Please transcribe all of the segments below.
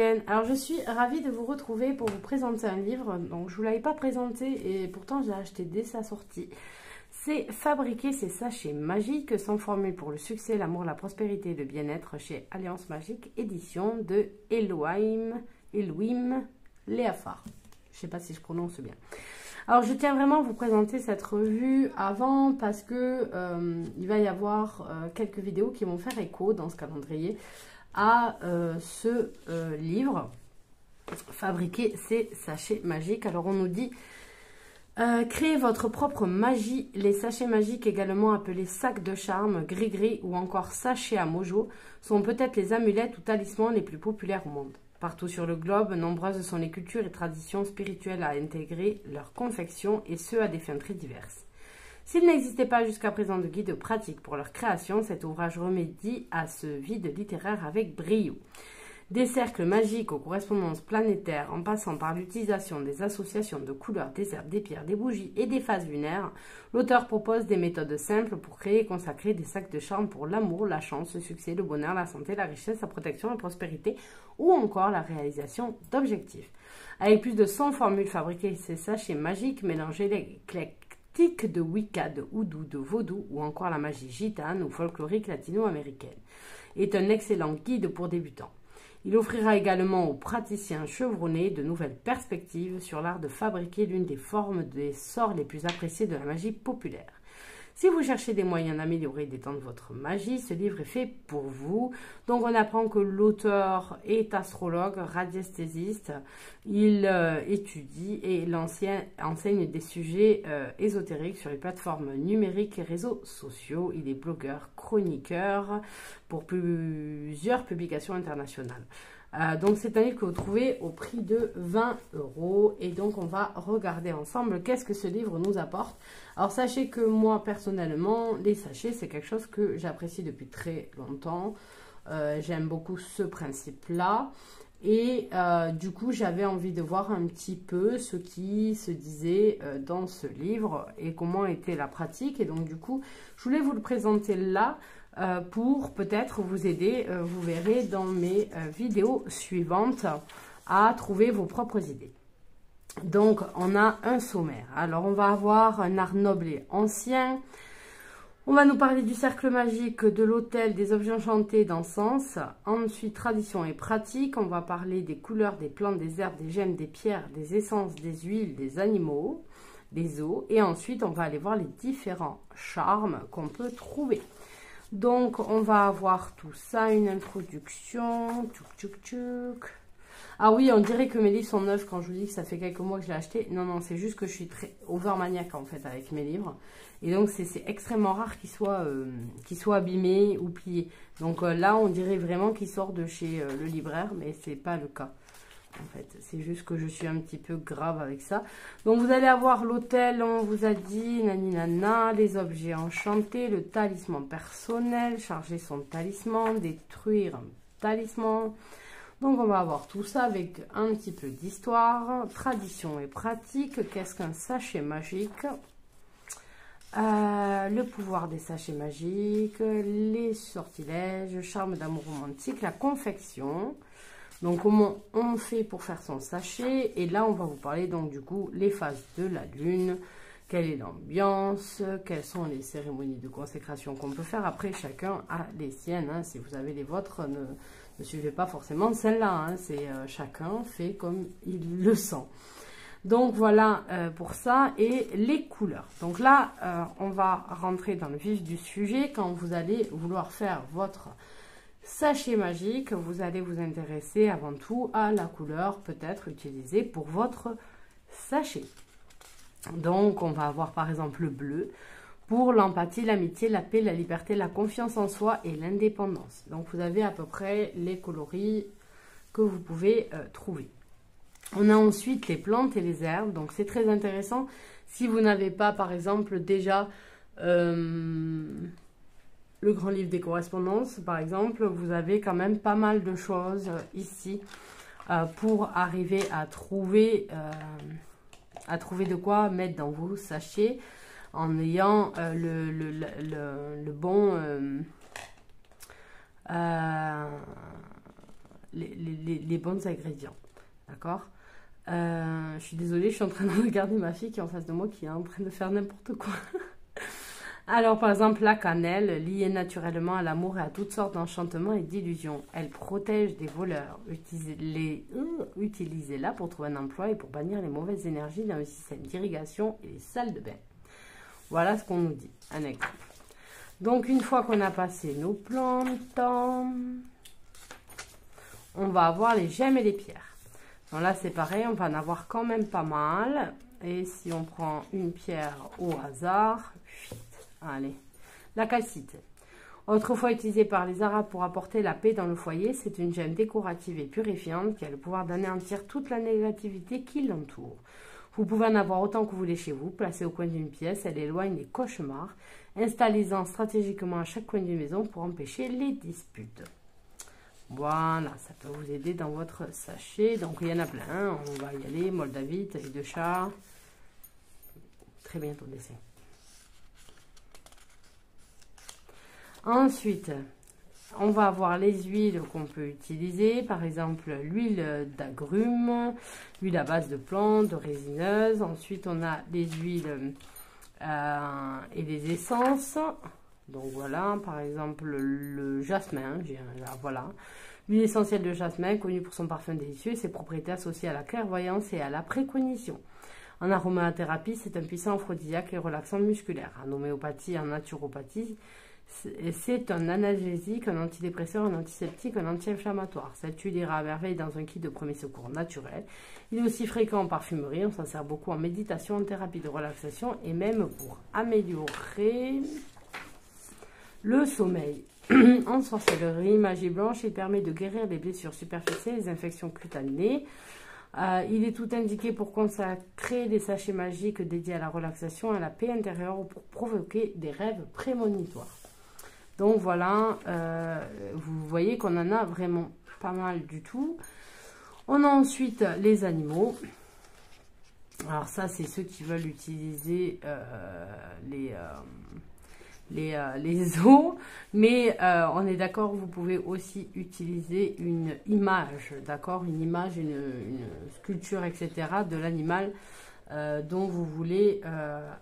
Alors je suis ravie de vous retrouver pour vous présenter un livre. Donc je ne vous l'avais pas présenté et pourtant j'ai acheté dès sa sortie. C'est Fabriquer ses sachets magiques sans formule pour le succès, l'amour, la prospérité et le bien-être chez Alliance Magique, édition de Elohim, Elohim Léafar. Je sais pas si je prononce bien. Alors je tiens vraiment à vous présenter cette revue avant parce que euh, il va y avoir euh, quelques vidéos qui vont faire écho dans ce calendrier à euh, ce euh, livre, Fabriquer ses sachets magiques. Alors on nous dit, euh, créez votre propre magie. Les sachets magiques, également appelés sacs de charme, gris-gris ou encore sachets à mojo, sont peut-être les amulettes ou talismans les plus populaires au monde. Partout sur le globe, nombreuses sont les cultures et traditions spirituelles à intégrer leur confection et ce à des fins très diverses. S'il n'existait pas jusqu'à présent de guide pratique pour leur création, cet ouvrage remédie à ce vide littéraire avec brio. Des cercles magiques aux correspondances planétaires en passant par l'utilisation des associations de couleurs, des herbes, des pierres, des bougies et des phases lunaires, l'auteur propose des méthodes simples pour créer et consacrer des sacs de charme pour l'amour, la chance, le succès, le bonheur, la santé, la richesse, la protection, la prospérité ou encore la réalisation d'objectifs. Avec plus de 100 formules fabriquées, ces sachets magiques mélangés les de Wicca, de Houdou, de Vaudou ou encore la magie gitane ou folklorique latino-américaine, est un excellent guide pour débutants. Il offrira également aux praticiens chevronnés de nouvelles perspectives sur l'art de fabriquer l'une des formes des sorts les plus appréciés de la magie populaire. Si vous cherchez des moyens d'améliorer et d'étendre votre magie, ce livre est fait pour vous. Donc on apprend que l'auteur est astrologue, radiesthésiste. Il euh, étudie et l'ancien enseigne des sujets euh, ésotériques sur les plateformes numériques et réseaux sociaux. Il est blogueur, chroniqueur pour plusieurs publications internationales. Euh, donc c'est un livre que vous trouvez au prix de 20 euros. Et donc on va regarder ensemble qu'est-ce que ce livre nous apporte. Alors sachez que moi personnellement, les sachets c'est quelque chose que j'apprécie depuis très longtemps. Euh, j'aime beaucoup ce principe-là. Et euh, du coup, j'avais envie de voir un petit peu ce qui se disait dans ce livre et comment était la pratique. Et donc, du coup, je voulais vous le présenter là. Euh, pour peut-être vous aider, euh, vous verrez dans mes euh, vidéos suivantes, à trouver vos propres idées. Donc, on a un sommaire. Alors, on va avoir un art noble et ancien. On va nous parler du cercle magique, de l'hôtel, des objets enchantés, d'encens. Ensuite, tradition et pratique. On va parler des couleurs, des plantes, des herbes, des gemmes, des pierres, des essences, des huiles, des animaux, des eaux. Et ensuite, on va aller voir les différents charmes qu'on peut trouver. Donc, on va avoir tout ça, une introduction. Tchouk, tchouk, tchouk. Ah oui, on dirait que mes livres sont neufs quand je vous dis que ça fait quelques mois que je l'ai acheté. Non, non, c'est juste que je suis très overmaniaque en fait avec mes livres. Et donc, c'est extrêmement rare qu'ils soient, euh, soient abîmés ou pliés. Donc euh, là, on dirait vraiment qu'ils sortent de chez euh, le libraire, mais c'est pas le cas en fait. C'est juste que je suis un petit peu grave avec ça. Donc, vous allez avoir l'hôtel, on vous a dit, nana, les objets enchantés, le talisman personnel, charger son talisman, détruire un talisman. Donc, on va avoir tout ça avec un petit peu d'histoire, tradition et pratique. Qu'est-ce qu'un sachet magique? Euh, le pouvoir des sachets magiques, les sortilèges, charme d'amour romantique, la confection, donc, comment on fait pour faire son sachet? Et là, on va vous parler donc du coup les phases de la lune, quelle est l'ambiance, quelles sont les cérémonies de consécration qu'on peut faire? Après, chacun a les siennes. Hein. Si vous avez les vôtres, ne, suivez pas forcément celle-là. Hein. C'est euh, chacun fait comme il le sent. Donc voilà euh, pour ça et les couleurs. Donc là, euh, on va rentrer dans le vif du sujet quand vous allez vouloir faire votre sachet magique, vous allez vous intéresser avant tout à la couleur peut-être utilisée pour votre sachet. Donc, on va avoir par exemple le bleu pour l'empathie, l'amitié, la paix, la liberté, la confiance en soi et l'indépendance. Donc, vous avez à peu près les coloris que vous pouvez euh, trouver. On a ensuite les plantes et les herbes. Donc, c'est très intéressant. Si vous n'avez pas, par exemple, déjà... Euh, le grand livre des correspondances, par exemple, vous avez quand même pas mal de choses euh, ici euh, pour arriver à trouver, euh, à trouver de quoi mettre dans vos sachets en ayant le, le, le, bon... les, bons ingrédients. D'accord? Je suis désolée, je suis en train de regarder ma fille qui est en face de moi qui est en train de faire n'importe quoi. Alors, par exemple, la cannelle, liée naturellement à l'amour et à toutes sortes d'enchantements et d'illusions. Elle protège des voleurs. Euh, utilisez-la pour trouver un emploi et pour bannir les mauvaises énergies dans le système d'irrigation et les salles de bain. Voilà ce qu'on nous dit. Un exemple. Donc, une fois qu'on a passé nos plantes, on va avoir les gemmes et les pierres. Donc là, c'est pareil, on va en avoir quand même pas mal. Et si on prend une pierre au hasard, Allez, la calcite. Autrefois utilisée par les Arabes pour apporter la paix dans le foyer, c'est une gemme décorative et purifiante qui a le pouvoir d'anéantir toute la négativité qui l'entoure. Vous pouvez en avoir autant que vous voulez chez vous, placée au coin d'une pièce, elle éloigne les cauchemars. Installez-en stratégiquement à chaque coin d'une maison pour empêcher les disputes. Voilà, ça peut vous aider dans votre sachet. Donc il y en a plein, on va y aller. Moldavite, et de chat. Très bientôt dessin. Ensuite, on va avoir les huiles qu'on peut utiliser, par exemple l'huile d'agrumes, l'huile à base de plantes, de résineuses. Ensuite, on a les huiles euh, et les essences. Donc voilà, par exemple le jasmin, voilà. L'huile essentielle de jasmin, connue pour son parfum délicieux et ses propriétés associées à la clairvoyance et à la précognition. En aromathérapie, c'est un puissant aphrodisiaque et relaxant musculaire. En homéopathie et en naturopathie, c'est un analgésique, un antidépresseur, un antiseptique, un anti-inflammatoire. Cette huile ira à merveille dans un kit de premier secours naturel. Il est aussi fréquent en parfumerie, on s'en sert beaucoup en méditation, en thérapie de relaxation et même pour améliorer le sommeil. en sorcellerie, magie blanche, il permet de guérir les blessures superficielles, les infections cutanées. Euh, il est tout indiqué pour consacrer des sachets magiques dédiés à la relaxation à la paix intérieure ou pour provoquer des rêves prémonitoires. Donc voilà, euh, vous voyez qu'on en a vraiment pas mal du tout. On a ensuite les animaux. Alors ça, c'est ceux qui veulent utiliser euh, les, euh, les, os. Mais on est d'accord, vous pouvez aussi utiliser une image, d'accord? Une image, une, sculpture, etc. de l'animal dont vous voulez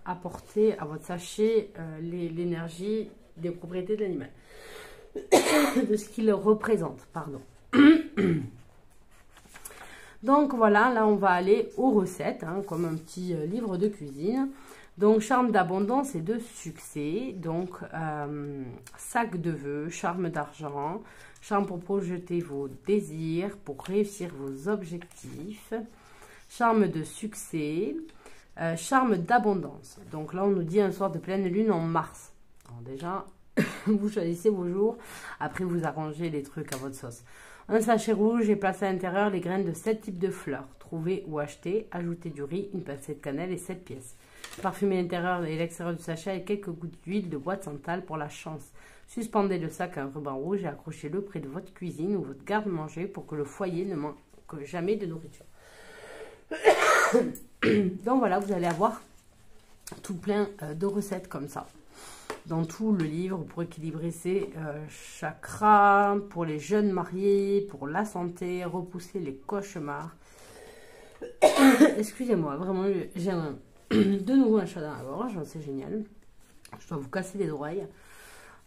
apporter à votre sachet l'énergie des propriétés de l'animal. de ce qu'il représente, pardon. Donc voilà, là on va aller aux recettes, hein, comme un petit euh, livre de cuisine. Donc charme d'abondance et de succès, donc euh, sac de vœux, charme d'argent, charme pour projeter vos désirs, pour réussir vos objectifs, charme de succès, euh, charme d'abondance. Donc là on nous dit un soir de pleine lune en mars. Déjà, vous choisissez vos jours. Après, vous arrangez les trucs à votre sauce. Un sachet rouge et placez à l'intérieur les graines de 7 types de fleurs. Trouvez ou achetez. Ajoutez du riz, une pincée de cannelle et 7 pièces. Parfumez l'intérieur et l'extérieur du sachet avec quelques gouttes d'huile de bois de santal pour la chance. Suspendez le sac à un ruban rouge et accrochez-le près de votre cuisine ou votre garde-manger pour que le foyer ne manque jamais de nourriture. Donc voilà, vous allez avoir tout plein euh, de recettes comme ça dans tout le livre pour équilibrer ses euh, chakras, pour les jeunes mariés, pour la santé, repousser les cauchemars. Excusez-moi, vraiment, j'ai de nouveau un chat dans la gorge, c'est génial. Je dois vous casser les oreilles.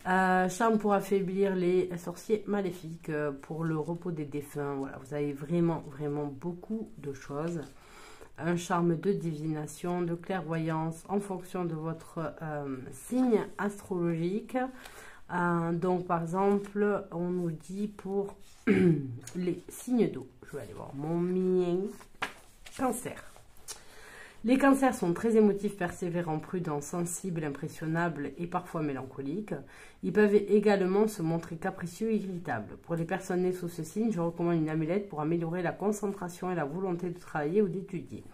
Euh, charme pour affaiblir les sorciers maléfiques, euh, pour le repos des défunts. Voilà, vous avez vraiment, vraiment beaucoup de choses un charme de divination, de clairvoyance en fonction de votre euh, signe astrologique. Euh, donc, par exemple, on nous dit pour les signes d'eau. Je vais aller voir mon mien. Cancer. Les cancers sont très émotifs, persévérants, prudents, sensibles, impressionnables et parfois mélancoliques. Ils peuvent également se montrer capricieux et irritables. Pour les personnes nées sous ce signe, je recommande une amulette pour améliorer la concentration et la volonté de travailler ou d'étudier.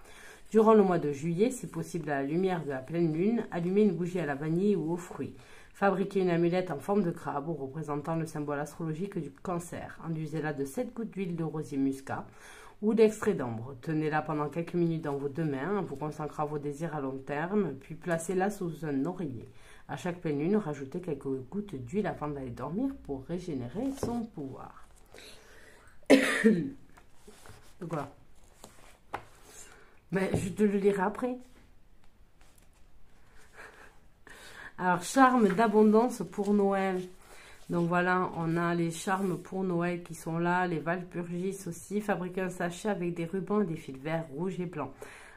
Durant le mois de juillet, si possible à la lumière de la pleine lune, allumez une bougie à la vanille ou aux fruits. Fabriquez une amulette en forme de crabe représentant le symbole astrologique du cancer. Enduisez-la de 7 gouttes d'huile de rosier muscat ou d'extrait d'ambre. Tenez-la pendant quelques minutes dans vos deux mains, vous consacrez vos désirs à long terme, puis placez-la sous un oreiller. À chaque pleine lune, rajoutez quelques gouttes d'huile avant d'aller dormir pour régénérer son pouvoir. De quoi? Mais je te le lirai après. Alors, charme d'abondance pour Noël. Donc voilà, on a les charmes pour Noël qui sont là, les Valpurgis aussi. Fabriquez un sachet avec des rubans et des fils verts, rouges et blancs.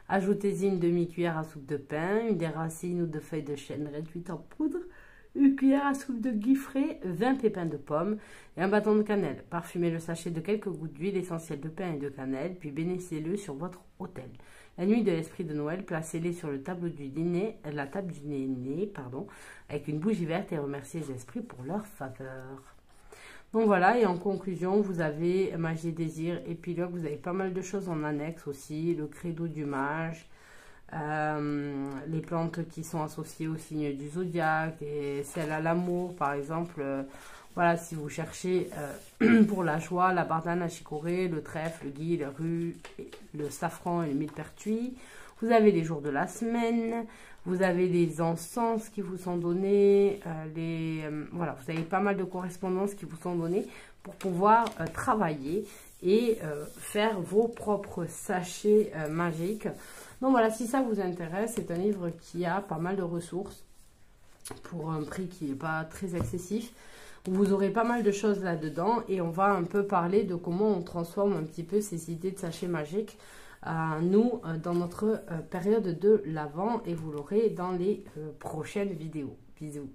Ajoutez-y une demi-cuillère à soupe de pain, une des racines ou de feuilles de chêne réduites en poudre, une cuillère à soupe de gui frais, 20 pépins de pommes et un bâton de cannelle. Parfumez le sachet de quelques gouttes d'huile essentielle de pain et de cannelle, puis bénissez-le sur votre hôtel. La nuit de l'esprit de Noël, placez-les sur le tableau du dîner, la table du dîner, pardon, avec une bougie verte et remerciez les esprits pour leur faveur. Donc voilà, et en conclusion, vous avez Magie Désir, Épilogue, vous avez pas mal de choses en annexe aussi, le credo du mage, euh, les plantes qui sont associées au signe du zodiaque, et celle à l'amour, par exemple, euh, voilà, si vous cherchez euh, pour la joie, la bardane, la chicorée, le trèfle, le gui, le rue, le safran et le millepertuis. Vous avez les jours de la semaine, vous avez les encens qui vous sont donnés, euh, les, voilà, vous avez pas mal de correspondances qui vous sont données pour pouvoir travailler et faire vos propres sachets magiques. Donc voilà, si ça vous intéresse, c'est un livre qui a pas mal de ressources pour un prix qui n'est pas très excessif. Vous aurez pas mal de choses là-dedans et on va un peu parler de comment on transforme un petit peu ces idées de sachets magiques à euh, nous euh, dans notre euh, période de l'avant et vous l'aurez dans les prochaines vidéos. Bisous